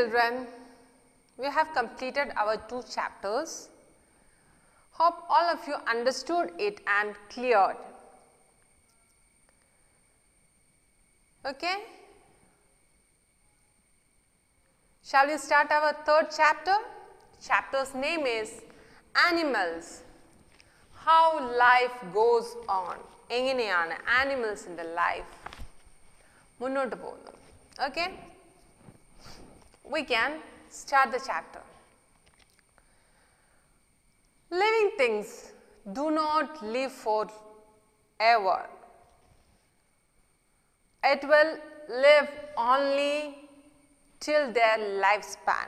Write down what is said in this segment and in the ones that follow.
children, we have completed our two chapters. Hope all of you understood it and cleared. Okay? Shall we start our third chapter? Chapter's name is Animals. How life goes on. എങ്ങനെയാണ് ആനിമൽസിൻ്റെ life മുന്നോട്ട് പോകുന്നത് okay We can start the chapter. Living things do not live forever. It will live only till their lifespan.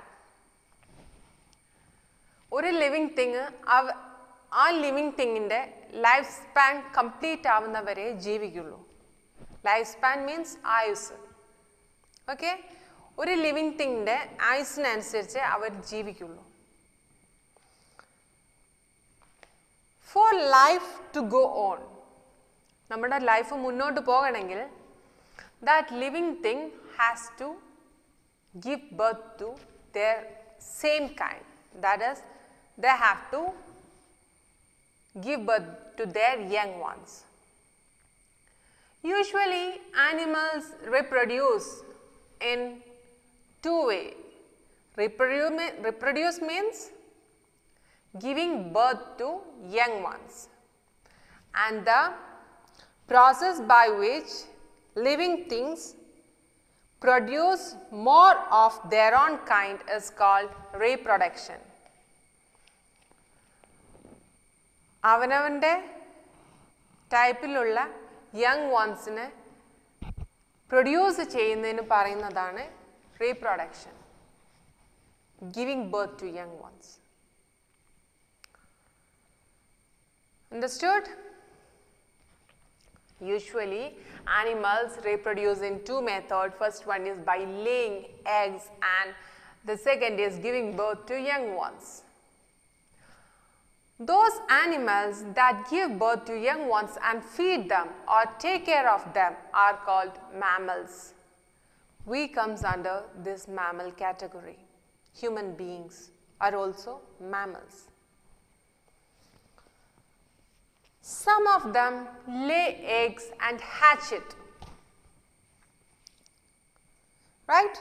ഒരു living thing ആ living തിങ്ങിന്റെ life span complete ആവുന്നവരെ ജീവിക്കുള്ളൂ life span means ആയുസ് okay ഒരു ലിവിങ് തിങ്ങിന്റെ ആയുസിനനുസരിച്ച് അവർ ജീവിക്കുള്ളൂ. For life to go on നമ്മുടെ ലൈഫ് മുന്നോട്ട് പോകണമെങ്കിൽ that living thing has to give birth to their same kind that is they have to give birth to their young ones usually animals reproduce in two ways. Reproduce, reproduce means giving birth to young ones, and the process by which living things produce more of their own kind is called reproduction. അവനവൻ്റെ ടൈപ്പിലുള്ള young വൺസിനെ produce ചെയ്യുന്നതിന് പറയുന്നതാണ് reproduction, giving birth to young ones. Understood? Usually animals reproduce in two methods. First one is by laying eggs and the second is giving birth to young ones. Those animals that give birth to young ones and feed them or take care of them are called mammals. We comes under this mammal category. Human beings are also mammals. Some of them lay eggs and hatch it. Right?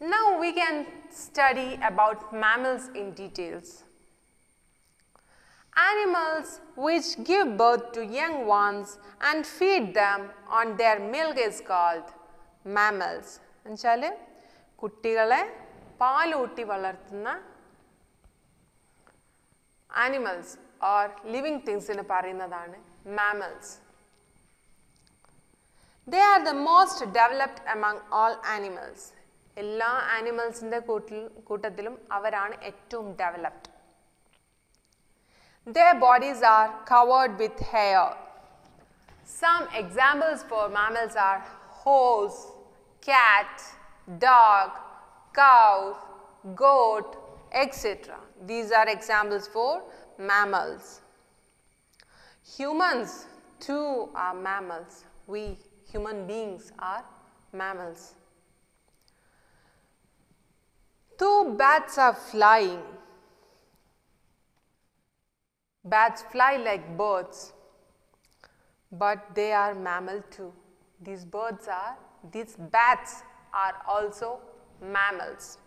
Now we can study about mammals in details. Animals which give birth to young ones and feed them on their milk is called mammals. എന്നുവെച്ചാൽ കുട്ടികളെ പാലൂട്ടി വളർത്തുന്ന animals or living തിങ്സിന് പറയുന്നതാണ് mammals they are the most developed among all animals എല്ലാ ആനിമൽസിന്റെ കൂട്ടിൽ കൂട്ടത്തിലും അവരാണ് ഏറ്റവും developed the bodies are covered with hair some examples for mammals are horse cat, dog, cow, goat, etc. These are examples for mammals. Humans too are mammals. We human beings are mammals. Two bats are flying. Bats fly like birds, but they are mammal too. These birds are, these bats are also mammals.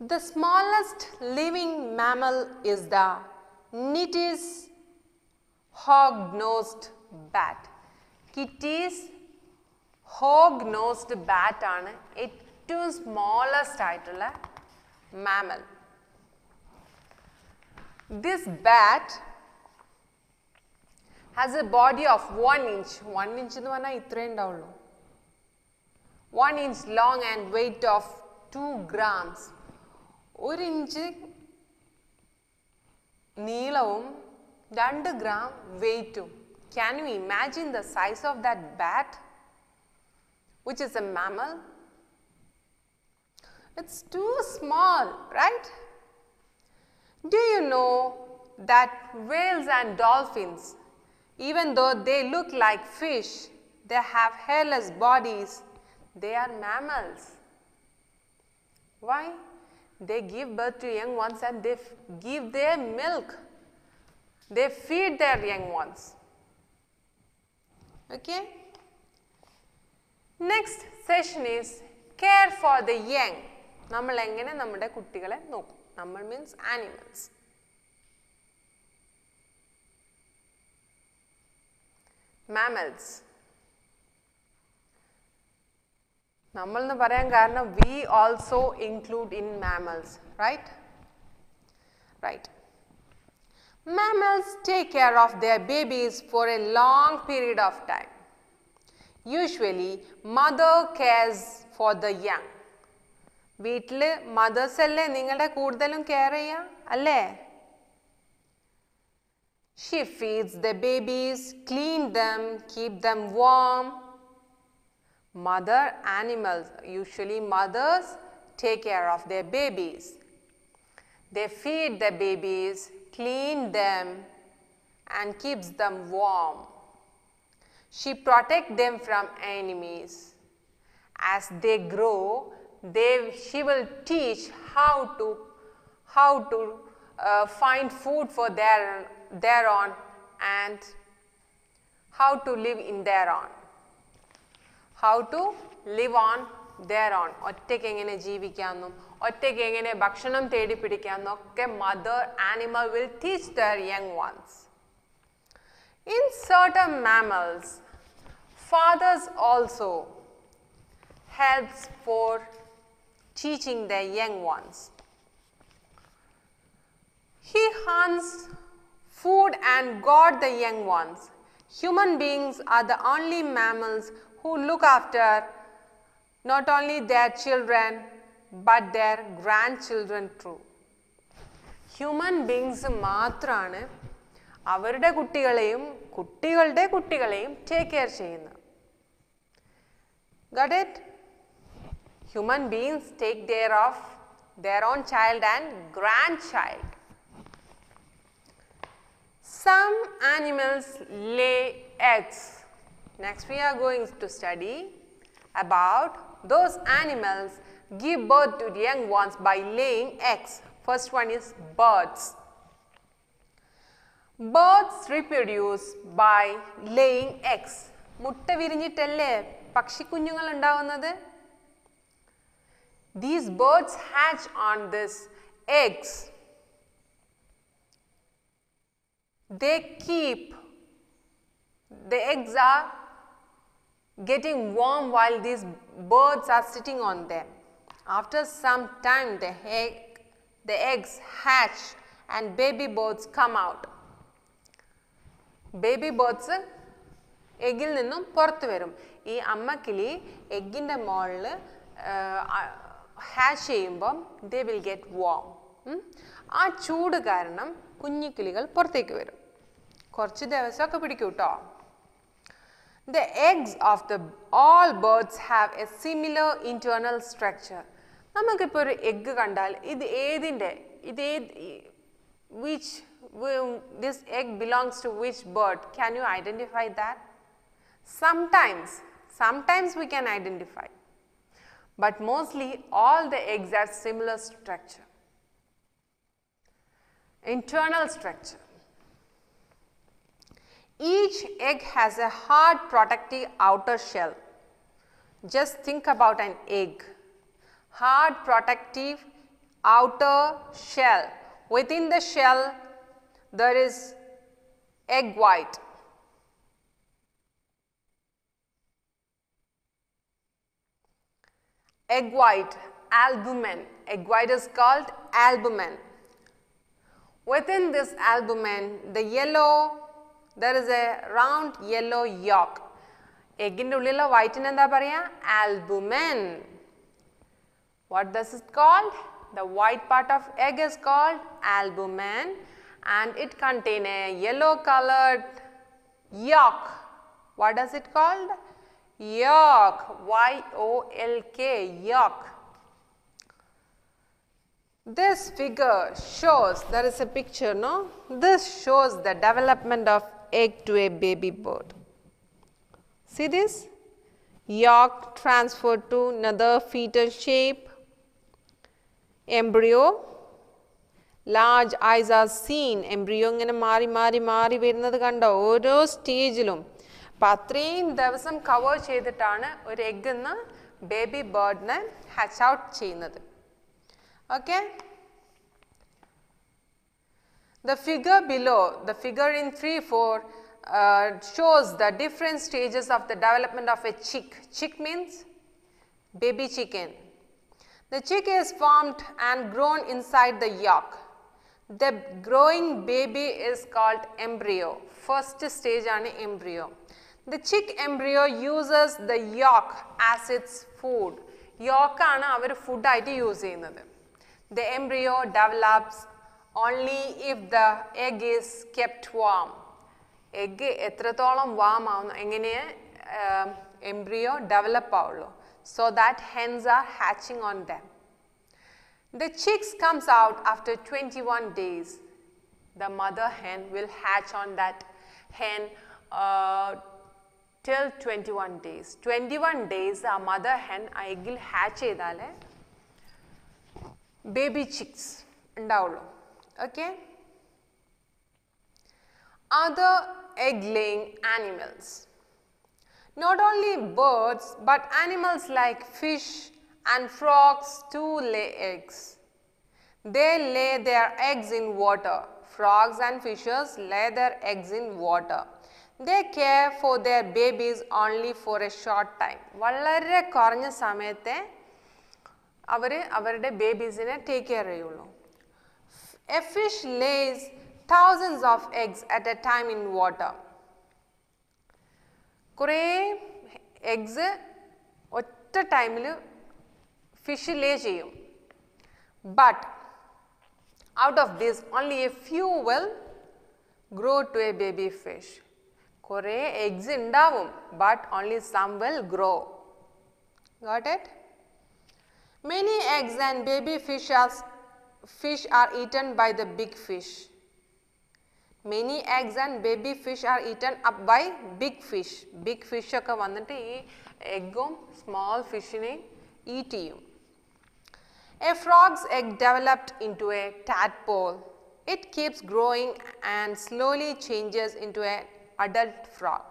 The smallest living mammal is the Kitti's hog-nosed bat. Kitti's hog-nosed bat ആണ് ഏറ്റവും smallest ആയിട്ടുള്ള mammal. This bat has A body of one inch one inch എന്ന് പറഞ്ഞാൽ ഇത്രേ ഉണ്ടാവുള്ളൂ one inch long and weight of two grams ഒരു inch നീളവും രണ്ട് gram വെയ്റ്റും can you imagine the size of that bat which is A mammal it's to small right Do you know that whales and dolphins, even though they look like fish, they have hairless bodies, they are mammals. Why? They give birth to young ones and they f- give their milk. They feed their young ones. Okay? Next session is care for the young നമ്മൾ എങ്ങനെ നമ്മുടെ കുട്ടികളെ നോക്കും നമ്മൾ means animals mammals നമ്മൾ എന്ന് പറയാൻ കാരണം we also include in mammals right right Mammals take care of their babies for a long period of time. Usually, mother cares for the young. വീട്ടിൽ മദേഴ്സ് അല്ലേ നിങ്ങളുടെ കൂടുതലും കെയർ ചെയ്യുക അല്ലേ She feeds the babies, clean them, keep them warm. Mother animals, usually mothers take care of their babies. They feed the babies, clean them and keeps them warm. She protect them from enemies. As they grow, they, she will teach how to, how to uh, find food for their, their own and how to live in their own. How to live on there on ഒറ്റയ്ക്ക് എങ്ങനെ ജീവിക്കാമെന്നും ഒറ്റയ്ക്ക് എങ്ങനെ ഭക്ഷണം തേടി പിടിക്കാമെന്നും ഒക്കെ mother animal will teach there young once in certain mammals fathers also helps for teaching their young ones he hunts food and guard the young ones. Human beings are the only mammals who look after not only their children but their grandchildren too. Human beings മാത്രമാണ് അവരുടെ കുട്ടികളെയും കുട്ടികളുടെ കുട്ടികളെയും take care ചെയ്യുന്നത് gut it human beings take care of their own child and grandchild. Some animals lay eggs. Next, we are going to study about those animals give birth to the young ones by laying eggs. First one is birds. Birds reproduce by laying eggs. മുട്ട വിരിഞ്ഞിട്ടല്ലേ പക്ഷിക്കുഞ്ഞുങ്ങൾ ഉണ്ടാവുന്നത് These birds hatch on these eggs. They keep, the eggs are getting warm while these birds are sitting on them. After some time, the, egg, the eggs hatch and baby birds come out. baby baby birds എഗ്ഗിൽ നിന്നും പുറത്ത് വരും ഈ അമ്മക്കിളി എഗ്ഗിന്റെ മുകളിൽ hash ചെയ്യുമ്പം they will get warm ആ ചൂട് കാരണം കുഞ്ഞിക്കിളികൾ പുറത്തേക്ക് വരും കുറച്ച് ദിവസമൊക്കെ പിടിക്കും കേട്ടോ The eggs of the all birds have a similar internal structure. നമുക്കിപ്പോൾ ഒരു എഗ്ഗ് കണ്ടാൽ ഇത് ഏതിൻ്റെ ഇത് ഏത് which this egg belongs to which bird can you identify that sometimes sometimes we can identify but mostly all the eggs are similar structure. Internal structure. Each egg has a hard protective outer shell. Just think about an egg. Hard protective outer shell. Within the shell, there is egg white. egg white, albumin. Egg white is called albumin. Within this albumin, the yellow, there is a round yellow yolk. എഗ്ഗിൻ്റെ ഉള്ളിലുള്ള വൈറ്റിന് എന്താ പറയുക ആൽബുമെൻ what thus is called the white part of egg is called ആൽബുമെൻ and it contain A yellow coloured yoke what does it called Yolk, Y-O-L-K, yolk. This figure shows, there is a picture, no? This shows the development of egg to a baby bird. See this? Yolk transferred to another fetal shape. embryo large eyes are seen embryo ഇങ്ങനെ മാറി മാറി മാറി വരുന്നത് കണ്ടോ ഓരോ സ്റ്റേജിലും അപ്പം അത്രയും ദിവസം കവർ ചെയ്തിട്ടാണ് ഒരു എഗ് നിന്ന് ബേബി ബേർഡിനെ ഹാച്ച് ഔട്ട് ചെയ്യുന്നത് okay The figure below, the figure in 3 4 uh, shows the different stages of the development of a chick. Chick means baby chicken. The chick is formed and grown inside the yolk. The growing baby is called embryo. First stage ആണ് embryo. The chick embryo uses the yolk as its food. Yolk ആണ് അവർ ഫുഡായിട്ട് use ചെയ്യുന്നത്. The embryo develops only if the egg is kept warm. Egg എത്രത്തോളം warm ആവുന്നു എങ്ങനെ embryo develop ആവുള്ളൂ so that hens are hatching on them The chicks comes out after 21 days. The mother hen will hatch on that hen uh, till 21 days. 21 days ആ mother hen ആ എഗ്ഗിൽ hatch ചെയ്താൽ baby chicks ഉണ്ടാവുള്ളൂ okay other egg laying animals. Not only birds, but animals like fish and frogs too lay eggs. They lay their eggs in water. Frogs and fishes lay their eggs in water. They care for their babies only for a short time. വളരെ കുറഞ്ഞ സമയത്തെ അവർ അവരുടെ ബേബീസിനെ take care ചെയ്യുള്ളൂ A fish lays thousands of eggs at a time in water. കുറേ eggs ഒറ്റ ടൈമിൽ fish ലേ ചെയ്യും but out of this only A few well grow to A baby fish കുറേ എഗ്സ് ഉണ്ടാവും but only some well grow got it many eggs and baby fish R fish are eaten by the big fish. Many eggs and baby fish are eaten up by big fish. Big fish ഒക്കെ വന്നിട്ട് ഈ എഗ്ഗും small ഫിഷിനെ eat ചെയ്യും A frog's egg developed into a tadpole. It keeps growing and slowly changes into an adult frog.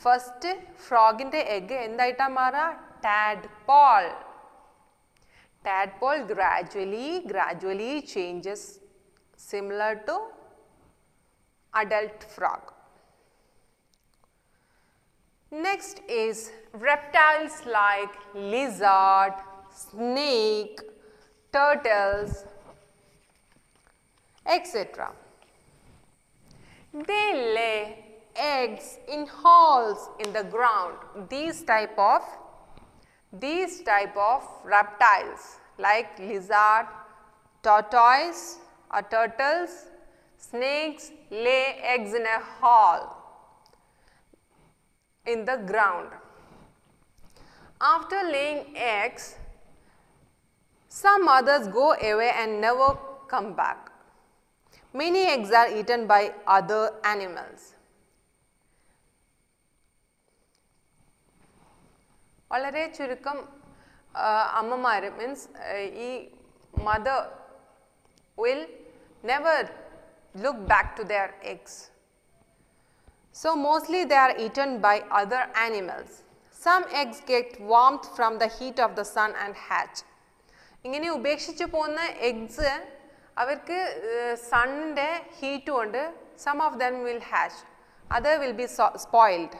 First ഫ്രോഗിൻ്റെ egg എന്തായിട്ടാ മാറുക tadpole tadpole gradually gradually changes similar to adult frog. Next is reptiles like lizard snake turtles etc they lay eggs in holes in the ground. These type of these type of reptiles like lizard, tortoise or turtles, snakes lay eggs in a hole in the ground. After laying eggs, some others go away and never come back. Many eggs are eaten by other animals. വളരെ ചുരുക്കം അമ്മമാർ means ഈ mother will never look back to their eggs so mostly they are eaten by other animals some eggs get warmth from the heat of the sun and hatch ഇങ്ങനെ ഉപേക്ഷിച്ച് പോകുന്ന eggs അവർക്ക് സണ്ണിന്റെ heat കൊണ്ട് some of them will hatch other will be spoiled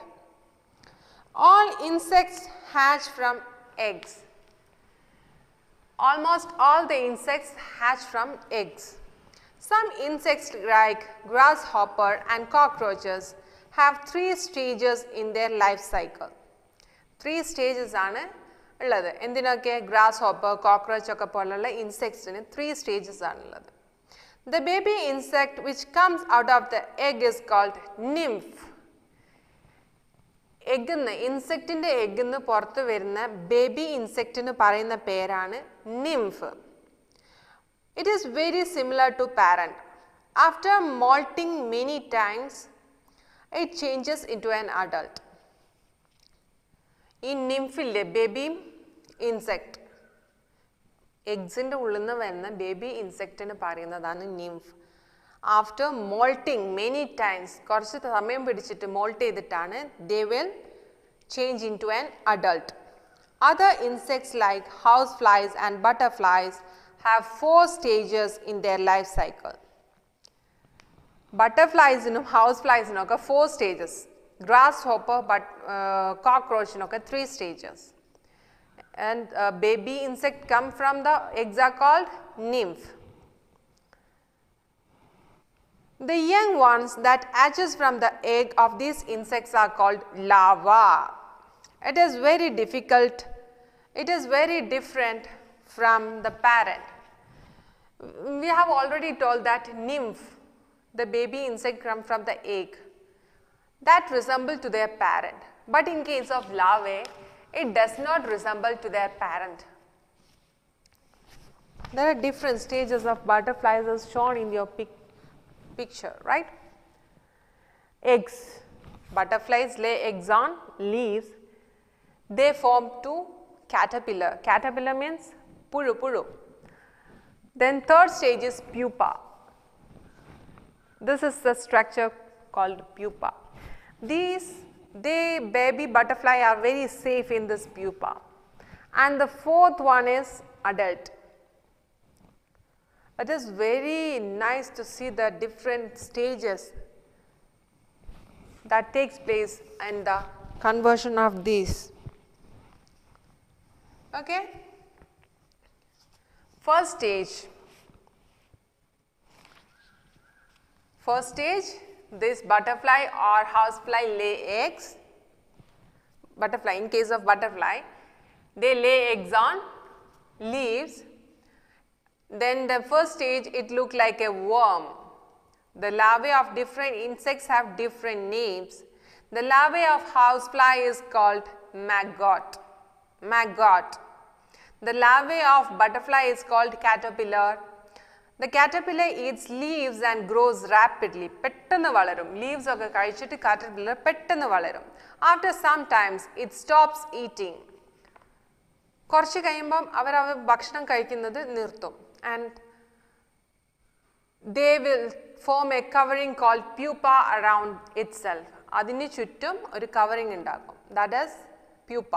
all insects hatch from eggs. Almost all the insects hatch from eggs. Some insects like grasshopper and cockroaches have three stages in their life cycle. Three stages ആണ് ഉള്ളത് എന്തിനൊക്കെ grass hopper cockroach ഒക്കെ പോലുള്ള ഇൻസെക്ട്സിന് three stages ആണുള്ളത് the baby insect which comes out of the egg is called nymph എഗ്ന്ന് ഇൻസെക്റ്റിന്റെ എഗ്ന്ന് പുറത്തു വരുന്ന ബേബി ഇൻസെക്റ്റിന് പറയുന്ന പേരാണ് nymph. It is very similar to parent after molting many times it changes into an adult ഈ നിംഫില്ലേ ബേബി ഇൻസെക്റ്റ്? എഗ്സിന്റെ ഉള്ളിൽ നിന്ന് വരുന്ന ബേബി ഇൻസെക്റ്റിന് പറയുന്നതാണ് nymph. After molting many times കുറച്ച് സമയം പിടിച്ചിട്ട് മോൾട്ട് ചെയ്തിട്ടാണ് they will change in to an adult other insects like house flies and butterflies have four stages in their life cycle ബട്ടർഫ്ലൈസിനും house ഫ്ലൈസിനും ഒക്കെ four stages grass hopper but കോക്രോച്ചിനൊക്കെ three stages and uh, baby insect come from the eggs are The young ones that hatches from the egg of these insects are called larva. It is very difficult, it is very different from the parent. We have already told that nymph, the baby insect come from the egg that resemble to their parent. But in case of larvae, it does not resemble to their parent. There are different stages of butterflies as shown in your pic picture, right? Eggs. Butterflies lay eggs on leaves. They form to caterpillar. Caterpillar means puru puru. Then third stage is pupa. This is the structure called pupa. These they baby butterfly are very safe in this pupa and the fourth one is adult it is very nice to see the different stages that takes place and the conversion of these. Okay? First stage. First stage this butterfly or housefly lay eggs. Butterfly in case of butterfly they lay eggs on leaves then the first stage it look like a worm the larvae of different insects have different names the larvae of housefly is called maggot maggot the larvae of butterfly is called caterpillar the caterpillar eats leaves and grows rapidly. പെട്ടെന്ന് valarum. Leaves ഒക്കെ കഴിച്ചിട്ട് caterpillar പെട്ടെന്ന് വളരും after some times it stops eating കുറച്ച് കഴിയുമ്പം അവർ ഭക്ഷണം കഴിക്കുന്നത് നിർത്തും and they will form A covering call pupa around it self അതിന് ചുറ്റും ഒരു കവറിംഗ് ഉണ്ടാക്കും that is pupa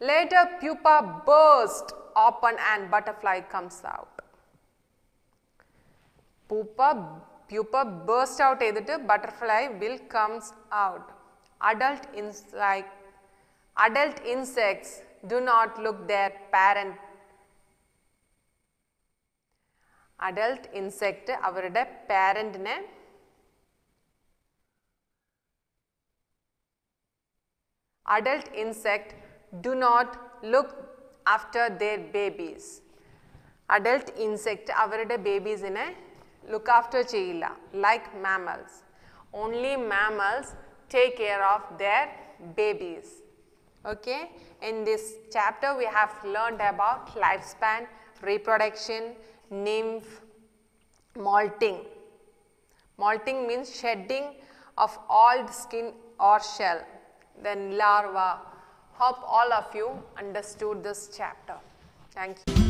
later pupa burst open and butterfly comes out pupa pupa burst out ചെയ്തിട്ട് butterfly will comes out adult insect adult insects do not look their parent adult insect അവരുടെ പാരന്റിനെ adult insect do not look after their babies adult insect അവരുടെ ബേബീസിനെ look after ചെയ്യില്ല like mammals. Only mammals take care of their babies. Okay, in this chapter we have learned about lifespan, reproduction, nymph, molting. Molting means shedding of old skin or shell. Then larva. Hope all of you understood this chapter. Thank you.